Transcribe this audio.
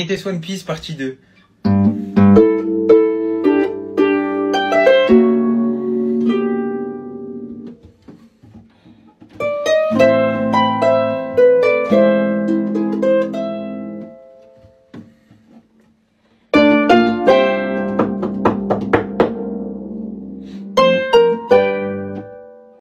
était One Piece partie 2.